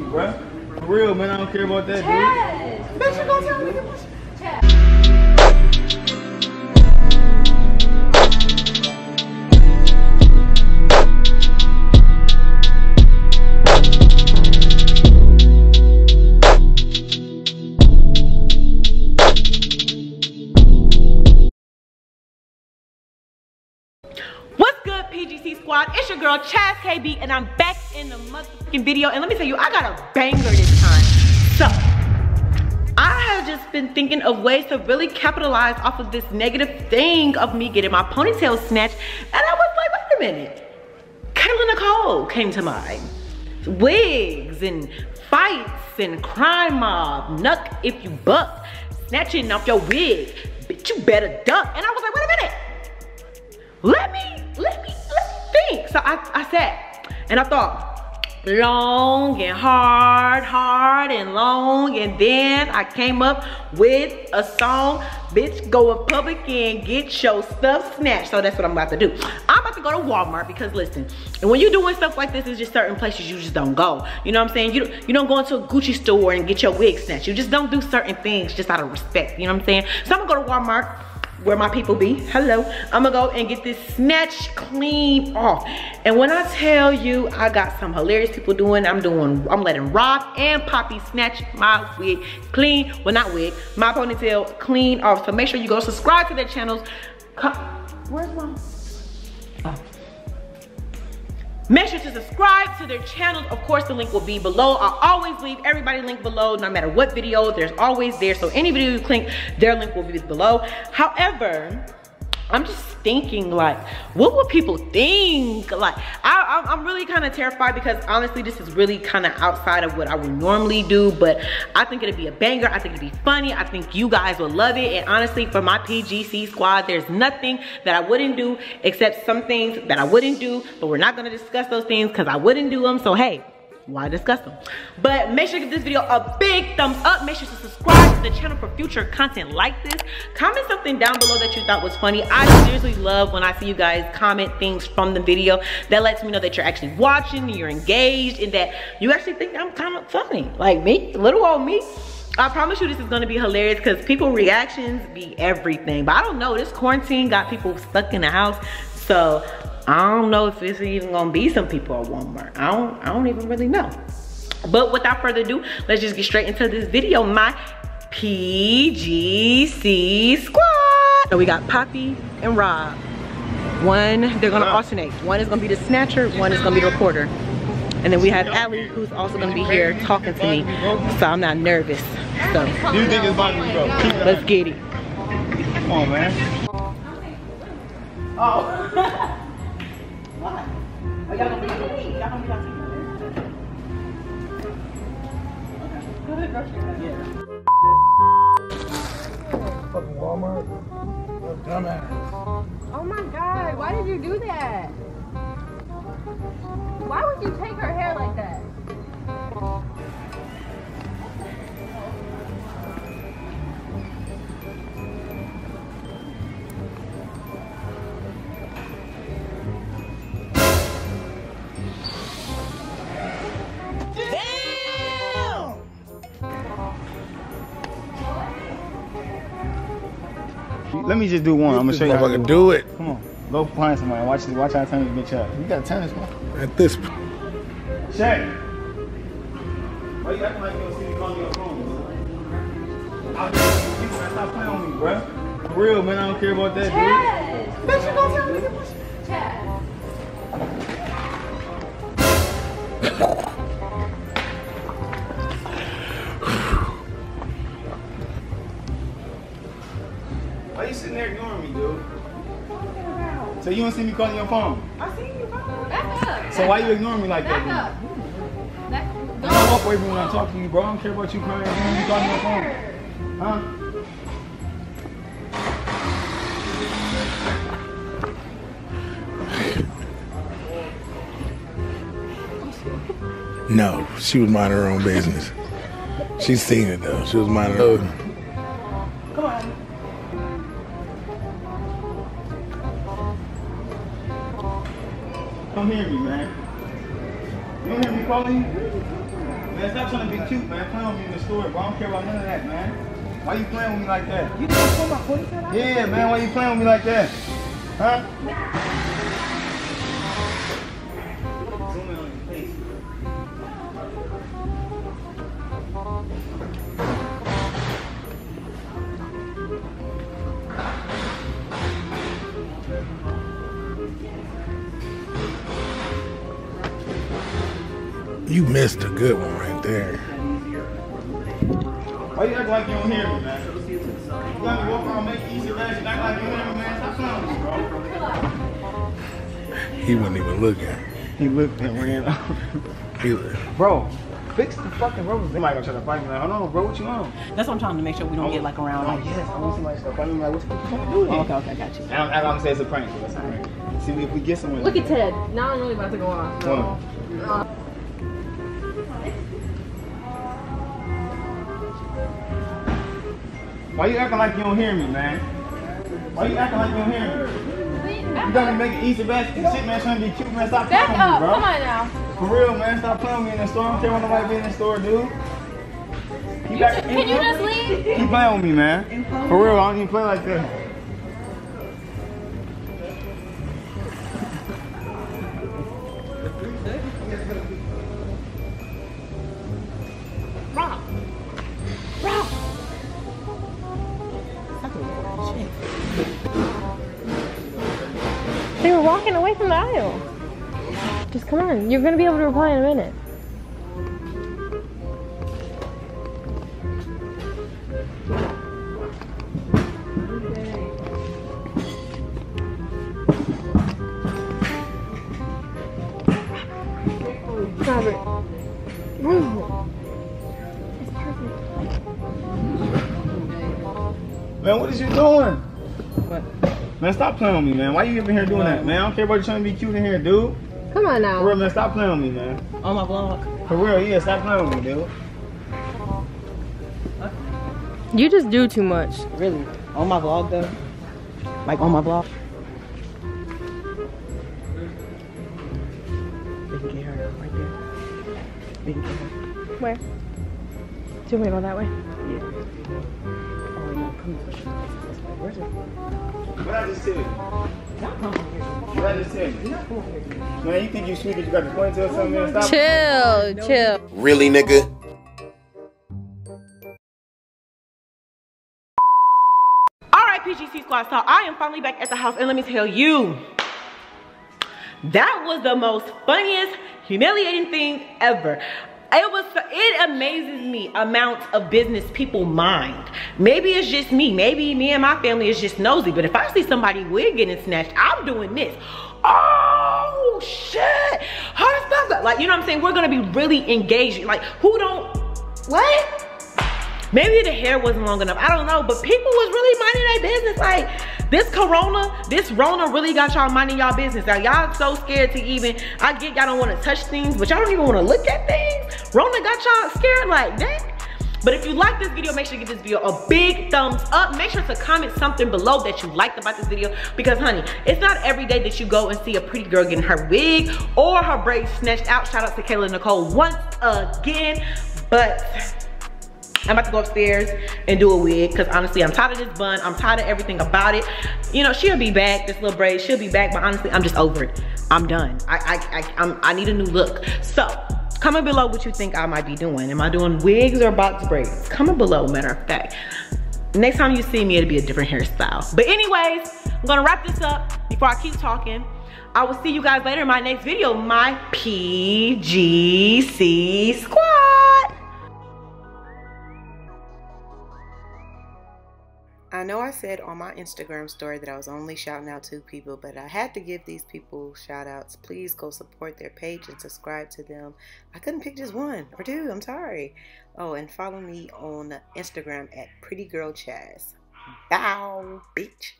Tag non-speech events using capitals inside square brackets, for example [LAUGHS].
on me, bruh. For real, man, I don't care about that, Chaz. dude. Bitch, you gonna tell me to push Chaz. What's good, PGC squad? It's your girl Chaz KB, and I'm back in the motherfucking video. And let me tell you, I got a banger this time. So, I have just been thinking of ways to really capitalize off of this negative thing of me getting my ponytail snatched. And I was like, wait a minute. Kayla Nicole came to mind. Wigs and fights and crime mob, knuck if you buck, snatching off your wig. Bitch, you better duck. And I was like, wait a minute let me, let me, let me think. So I, I sat and I thought long and hard, hard and long. And then I came up with a song, bitch, go in public and get your stuff snatched. So that's what I'm about to do. I'm about to go to Walmart because listen, and when you're doing stuff like this, it's just certain places you just don't go. You know what I'm saying? You, you don't go into a Gucci store and get your wig snatched. You just don't do certain things just out of respect. You know what I'm saying? So I'm gonna go to Walmart where my people be. Hello. I'm gonna go and get this snatch clean off. And when I tell you I got some hilarious people doing, I'm doing, I'm letting Rob and Poppy snatch my wig clean. Well, not wig, my ponytail clean off. So make sure you go subscribe to their channels. Where's mom? Oh. Make sure to subscribe to their channels. Of course, the link will be below. I always leave everybody link below, no matter what video, there's always there. So any video you click, their link will be below. However, I'm just thinking like, what would people think? Like, I, am really kind of terrified because honestly, this is really kind of outside of what I would normally do, but I think it'd be a banger. I think it'd be funny. I think you guys would love it. And honestly, for my PGC squad, there's nothing that I wouldn't do except some things that I wouldn't do, but we're not gonna discuss those things because I wouldn't do them. So hey, why discuss them? But make sure to give this video a big thumbs up. Make sure to subscribe to the channel for future content like this. Comment something down below that you thought was funny. I seriously love when I see you guys comment things from the video. That lets me know that you're actually watching, you're engaged, and that you actually think I'm kind of funny. Like me, little old me. I promise you this is gonna be hilarious because people reactions be everything. But I don't know, this quarantine got people stuck in the house. So I don't know if it's even gonna be some people at Walmart. I don't, I don't even really know. But without further ado, let's just get straight into this video. My PGC squad. So we got Poppy and Rob. One, they're gonna alternate. One is gonna be the snatcher, one is gonna be the reporter. And then we have Ally, who's also gonna be here talking to me. So I'm not nervous. So you think it's about to be bro? let's get it. Come on, man. Oh. [LAUGHS] Fucking Walmart. Dumbass. Oh my god, why did you do that? Why would you take her hair like that? Let me just do one. I'm gonna show you how to Motherfucker, do it Come on. Go find somebody. Watch this. Watch how I turn this bitch up. You got tennis, man. at this. Point. Shay. Why you acting like you don't see me calling your phone? bro? I'll just- you gotta Stop playing on me, bruh. For real, man. I don't care about that, dude. Chaz. Bitch, you gonna tell me to push Chaz. So you don't see me calling your phone? I see you, bro. Back up. So why you ignoring me like Back that, up. dude? Back You don't walk away from me when I'm talking to you, bro. I don't care about you crying you calling your phone. Huh? No, she was minding her own business. She's seen it though. She was minding her own. Come on. Come hear me, man. You don't hear me calling you? Man, stop trying to be cute, man. Play with me in the store, bro. I don't care about none of that, man. Why you playing with me like that? You just pull my forty cent out? Yeah, man. Why you playing with me like that? Huh? You missed a good one right there. Why you act like you don't hear me, man? You got me walk around, make easy rash, and act like you hear me, man. Stop playing me, bro. He wasn't even looking. He looked and ran off. He was, Bro, fix the fucking rubber. They might gonna try to fight me. Like, hold on, bro, what you on? That's what I'm trying to make sure we don't get like around Oh, like yes, I want somebody to stop fighting me. Like, what's what you trying to do? Oh, okay, okay, I got you. And I'm, and I'm gonna say it's a prank. so That's a prank. See, if we get someone. Look at Ted. Now I'm really about to go off. Come Why you acting like you don't hear me, man? Why you acting like you don't hear me? You got me making easy basket and shit, man. Trying to be cute, man. Stop Back playing with me, bro. Come on now. For real, man. Stop playing with me in the store. I don't care when nobody be in the store, dude. You just, can you just leave? Keep playing with me, man. For real, I don't even play like that. They were walking away from the aisle. Just come on. You're gonna be able to reply in a minute. Robert. Robert. It's perfect. Man, what is you doing? What? Man, stop playing with me, man. Why you even here doing that, man? I don't care about you trying to be cute in here, dude. Come on now. For real, man, stop playing with me, man. On my vlog. For real, yeah, stop playing with me, dude. You just do too much. Really? On my vlog though? Like on my vlog? We can get her right there. We can get her. Where? Do you want me to go that way? Yeah. Oh no, come on. Where's it? What I just tell you? Y'all come here. What I just tell you? Y'all come over here. Man, you think you sweet because you got the ponytail or something, man? Stop. Chill, chill. Really, nigga? All right, PGC squad. So I am finally back at the house, and let me tell you, that was the most funniest, humiliating thing ever. It was. It amazes me amounts of business people mind. Maybe it's just me. Maybe me and my family is just nosy. But if I see somebody wig getting snatched, I'm doing this. Oh shit! Her stuff. Like you know what I'm saying? We're gonna be really engaged. Like who don't? What? Maybe the hair wasn't long enough. I don't know, but people was really minding their business. Like this corona, this rona really got y'all minding y'all business. Now y'all so scared to even, I get y'all don't want to touch things, but y'all don't even want to look at things. Rona got y'all scared like that. But if you like this video, make sure you give this video a big thumbs up. Make sure to comment something below that you liked about this video because honey, it's not every day that you go and see a pretty girl getting her wig or her braids snatched out. Shout out to Kayla Nicole once again. But I'm about to go upstairs and do a wig because honestly, I'm tired of this bun. I'm tired of everything about it. You know, she'll be back, this little braid, she'll be back, but honestly, I'm just over it. I'm done. I, I, I, I'm, I need a new look. So, comment below what you think I might be doing. Am I doing wigs or box braids? Comment below, matter of fact. Next time you see me, it'll be a different hairstyle. But anyways, I'm gonna wrap this up before I keep talking. I will see you guys later in my next video, my PGC squad. I know I said on my Instagram story that I was only shouting out two people, but I had to give these people shout outs. Please go support their page and subscribe to them. I couldn't pick just one or two, I'm sorry. Oh, and follow me on Instagram at Pretty Girl Chaz. Bow, bitch.